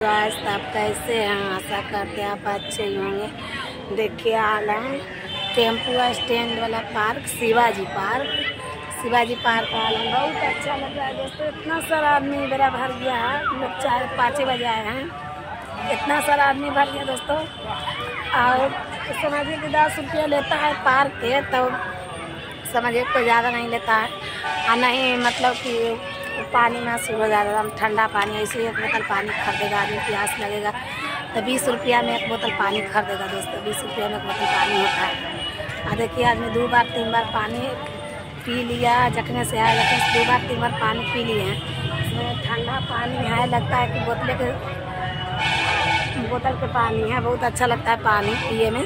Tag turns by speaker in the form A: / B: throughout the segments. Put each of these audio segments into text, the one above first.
A: आप कैसे हैं? आशा करते हैं आप अच्छे ही होंगे। देखिए आल हैं। टेंपू स्टैंड वाला park, Shivaji park. Shivaji park आल बहुत अच्छा लग रहा है दोस्तों। इतना सारा आदमी मेरा भर गया है। लोग चार, पाँच बजे आए हैं। इतना सारा आदमी भर गया दोस्तों। और समझिए कि दस रुपया लेता है पार्क के तो समझिए कोई ज़्यादा नहीं लेता है। और नहीं मतलब कि पानी में शुरू हो जाता है ठंडा पानी ऐसे एक बोतल पानी खरीदेगा आदमी प्यास लगेगा। तो बीस रुपया में एक बोतल पानी खरीदेगा दोस्तों, बीस रुपया में एक बोतल पानी होता है। और देखिए आदमी दो बार, तीन बार पानी पी लिया, जखने से आया से दो बार, तीन बार पानी पी लिए हैं। ठंडा पानी है, लगता है कि बोतले के, बोतल के पानी है, बहुत अच्छा लगता है पानी पिए में।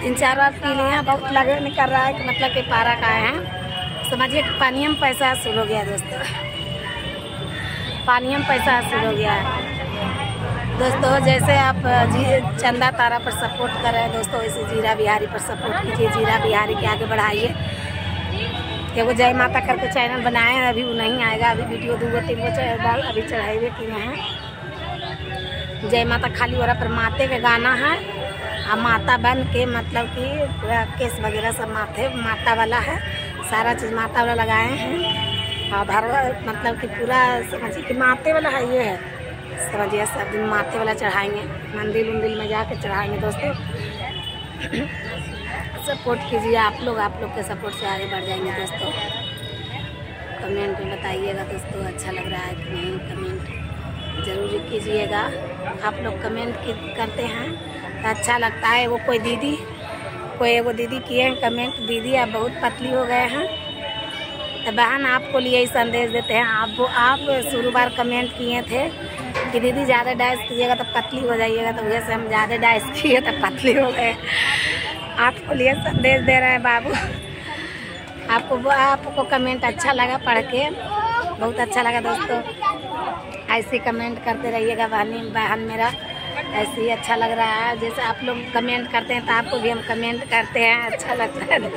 A: तीन चार बार पी लिए हैं, बहुत लगे नहीं कर रहा है कि मतलब कि पारा का है। समझिए कि पानी में पैसा शुरू हो गया दोस्तों। पानी में पैसा हासिल हो गया है। दोस्तों, जैसे आप जी, चंदा तारा पर सपोर्ट कर रहे हैं, दोस्तों, वैसे जीरा बिहारी पर सपोर्ट कीजिए। जीरा बिहारी के आगे बढ़ाइए। एगो जय माता करके चैनल बनाए हैं, अभी वो नहीं आएगा। अभी वीडियो दो गो तीन गो अभी चढ़ाए किए हैं। जय माता खाली रहा पर माते का गाना है। और माता बन के मतलब कि पूरा केस वगैरह सब माथे, माता वाला है। सारा चीज़ माता वाला लगाए हैं। भर मतलब कि पूरा समझिए कि माते वाला है, ये है। समझिए सब दिन माते वाला चढ़ाएँगे, मंदिर उंदिर में जाके चढ़ाएँगे दोस्तों। सपोर्ट कीजिए आप लोग आप लोग के सपोर्ट से आगे बढ़ जाएँगे दोस्तों। कमेंट में बताइएगा दोस्तों अच्छा लग रहा है कि नहीं, कमेंट ज़रूर कीजिएगा। आप लोग कमेंट करते हैं तो अच्छा लगता है। वो कोई दीदी, कोई एगो दीदी किए हैं कमेंट, दीदी आप बहुत पतली हो गए हैं। तो बहन आपको लिए ही संदेश देते हैं। आप आप शुरू बार कमेंट किए थे कि दीदी ज़्यादा डाइस कीजिएगा तो पतली हो जाइएगा तो वैसे हम ज़्यादा डाइस किए तो पतली हो गए। आपको लिए संदेश दे रहे हैं बाबू। आपको आपको कमेंट अच्छा लगा पढ़ के? बहुत अच्छा लगा दोस्तों। ऐसे कमेंट करते रहिएगा बहनी बहन मेरा। ऐसे ही अच्छा लग रहा है। जैसे आप लोग कमेंट करते हैं तो आपको भी हम कमेंट करते हैं। अच्छा लगता है।